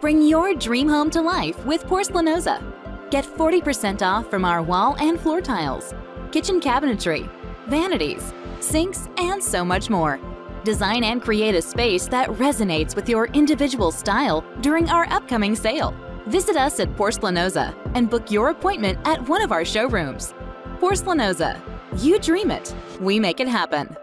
Bring your dream home to life with Porcelanosa. Get 40% off from our wall and floor tiles, kitchen cabinetry, vanities, sinks, and so much more. Design and create a space that resonates with your individual style during our upcoming sale. Visit us at Porcelanosa and book your appointment at one of our showrooms. Porcelanosa. You dream it, we make it happen.